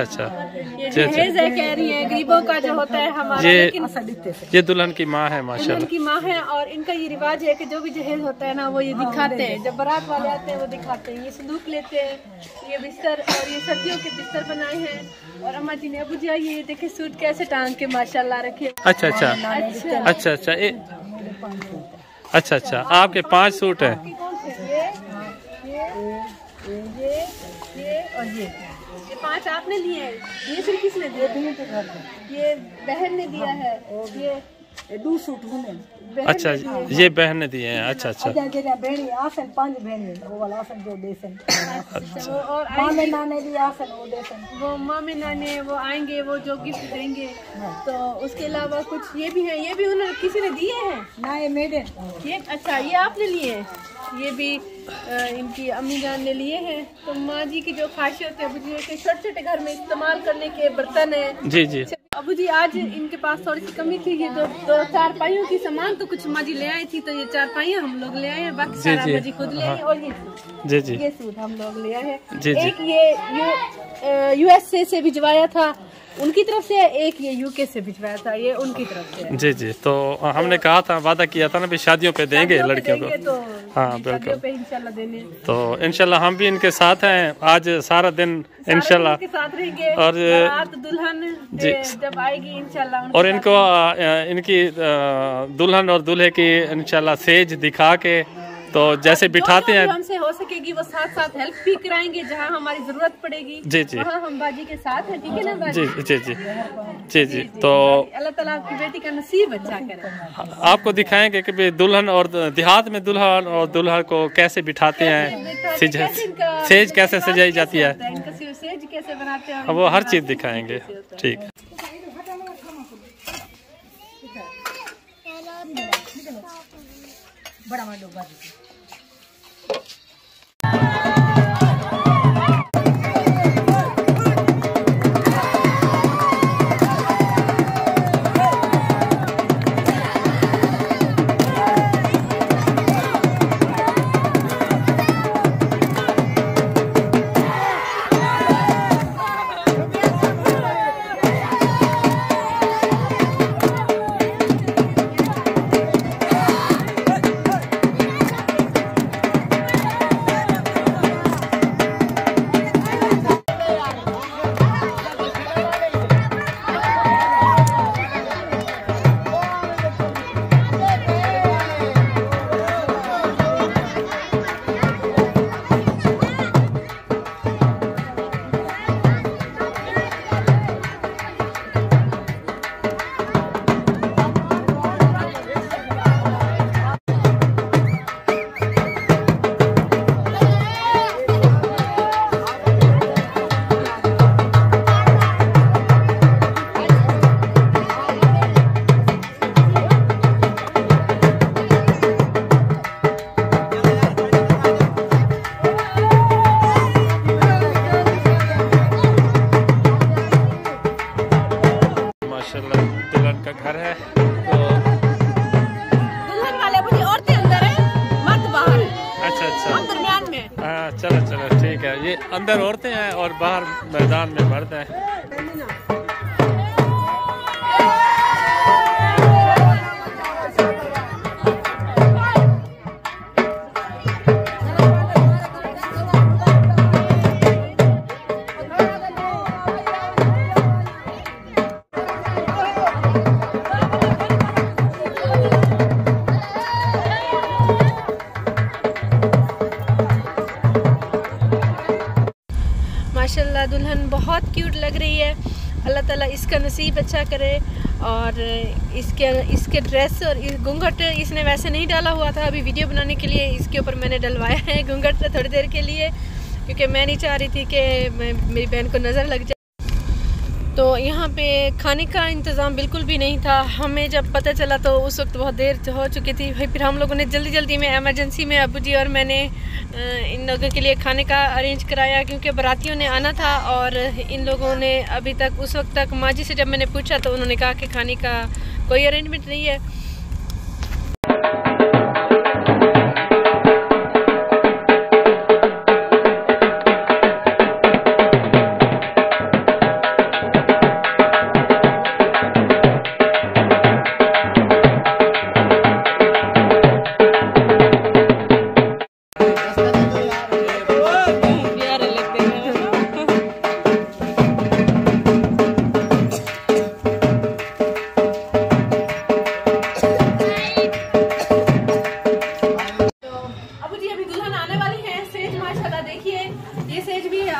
अच्छा अच्छा। जहेज है कह रही है गरीबों का जो होता है हमारा ये लेकिन ये दुल्हन की माँ है दुल्हन की माँ है और इनका ये रिवाज है कि जो भी जहेज होता है ना वो ये दिखाते हैं। जब बारात वाले आते हैं वो दिखाते हैं। ये संदूक लेते हैं ये बिस्तर और ये सर्दियों के बिस्तर बनाए हैं। और अम्मा जी ने अबू जी आइए ये देखे सूट कैसे टांग के माशाल्लाह रखे अच्छा अच्छा। अच्छा अच्छा अच्छा अच्छा। आपके पाँच सूट हैं। ये कौन से ये ये ये ये और ये। ये आपने लिए हैं? ये फिर किसने दिए? ये बहन ने दिया है। ये दू सूट हुने। बहन अच्छा हैं। ये बहन ने दिए हैं। अच्छा अच्छा। अजा आसन पाँच भेणी वो वाला आसन जो देसन। अच्छा, और मामे नाने भी आसन वो देसन। वो मामे नाने वो आएँगे वो जो गिफ्ट देंगे। तो उसके अलावा कुछ ये भी है ये भी उन्होंने किसी ने दिए हैं? ना ये मेरे। ये अच्छा ये आपने लिए हैं? ये भी इनकी अम्मी जान ने लिए हैं। तो माँ जी की जो होती है अबू जी के छोटे छोटे घर में इस्तेमाल करने के बर्तन है। जी जी। अबू जी आज इनके पास थोड़ी सी कमी थी। ये दो, दो चार पाइयों की सामान तो कुछ माँ जी ले आई थी तो ये चार पाइयाँ हम लोग ले आए हैं। बाकी सारा जी। जी खुद ले आई और ये जी जी। ये सूट हम लोग ले आए हैं। एक ये यूएसए से भिजवाया था। उनकी तरफ़ से एक ये यूके से भिजवाया था ये उनकी तरफ़ से। जी जी। तो हमने कहा था वादा किया था ना भी शादियों पे देंगे लड़कियों को। तो हाँ, बिल्कुल। तो इनशाला हम भी इनके साथ हैं। आज सारा दिन इनशाला और, दुल्हन जी। जब आएगी उनके और इनको इनकी दुल्हन और दूल्हे की इनशाला सेज दिखा के तो जैसे बिठाते हैं। हमसे हो सकेगी वो साथ साथ हेल्प भी कराएँगे जहाँ हमारी ज़रूरत पड़ेगी। जी, जी। वहाँ हम बाजी के साथ हैं ठीक है ना जी बाजी जी। जी जी जी तो अल्लाह ताला आपकी बेटी का नसीब अच्छा करे। आपको दिखाएँगे कि दुल्हन और देहात में दुल्हन और दुल्हन को कैसे बिठाते हैं सिज कैसे सेज कैसे सजाई जाती है। है, हैं वो हर चीज़ दिखाएँगे। ठीक है। बड़ा माडो बाजी चलो चलो ठीक है। ये अंदर औरतें हैं और बाहर मैदान में मर्द हैं। माशाल्लाह दुल्हन बहुत क्यूट लग रही है। अल्लाह ताला इसका नसीब अच्छा करे और इसके इसके ड्रेस और इस घूंघट इसने वैसे नहीं डाला हुआ था अभी वीडियो बनाने के लिए। इसके ऊपर मैंने डलवाया है घूंघट थोड़ी देर के लिए, क्योंकि मैं नहीं चाह रही थी कि मेरी बहन को नज़र लग जाए। तो यहाँ पे खाने का इंतज़ाम बिल्कुल भी नहीं था। हमें जब पता चला तो उस वक्त बहुत देर हो चुकी थी। भाई फिर हम लोगों ने जल्दी जल्दी में एमरजेंसी में अबू जी और मैंने इन लोगों के लिए खाने का अरेंज कराया क्योंकि बरातियों ने आना था और इन लोगों ने अभी तक उस वक्त तक माँ जी से जब मैंने पूछा तो उन्होंने कहा कि खाने का कोई अरेंजमेंट नहीं है।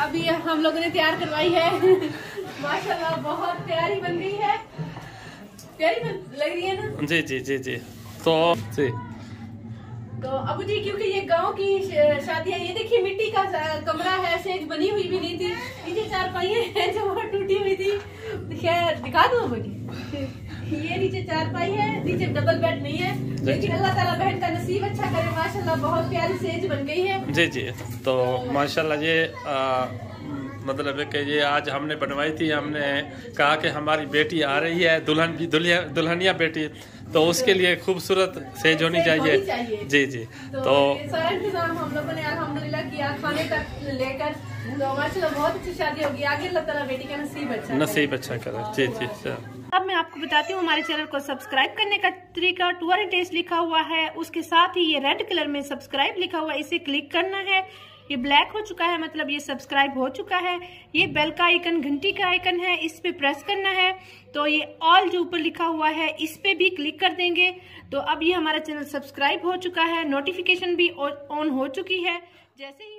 अभी हम लोगों ने तैयार करवाई है। माशाल्लाह बहुत प्यारी बन रही है। प्यारी बन लग रही है ना? जी जी जी जी। तो जी। तो अबू जी क्योंकि ये गाँव की शादी है ये देखिए मिट्टी का कमरा है सेज बनी हुई भी नहीं थी। नीचे चार पाइये है जो टूटी हुई थी खैर दिखा दो अबू जी? ये नीचे चार पाई है नीचे डबल बेड नहीं है। लेकिन अल्लाह ताला बहन का नसीब अच्छा करे माशाल्लाह बहुत प्यारी सेज बन गई है। जी जी। तो माशाल्लाह ये आ, मतलब है कि ये आज हमने बनवाई थी हमने कहा कि हमारी बेटी आ रही है दुल्हन भी दुल्हनिया बेटी। तो उसके लिए खूबसूरत सेज होनी चाहिए। चाहिए। जी जी। तो, तो सारा इंतज़ाम हम लोगों ने अल्हम्दुलिल्लाह किया खाने तक लेकर। तो माशाल्लाह बहुत अच्छी शादी होगी। आगे अल्लाह ताला बेटी का नसीब अच्छा नसीब अच्छा करे जी जी अब मैं आपको बताती हूँ हमारे चैनल को सब्सक्राइब करने का तरीका टूर एंड टेस्ट लिखा हुआ है। उसके साथ ही ये रेड कलर में सब्सक्राइब लिखा हुआ है इसे क्लिक करना है। ये ब्लैक हो चुका है मतलब ये सब्सक्राइब हो चुका है। ये बेल का आइकन घंटी का आइकन है इस पे प्रेस करना है। तो ये ऑल जो ऊपर लिखा हुआ है इस पे भी क्लिक कर देंगे। तो अब ये हमारा चैनल सब्सक्राइब हो चुका है नोटिफिकेशन भी ऑन हो चुकी है। जैसे ही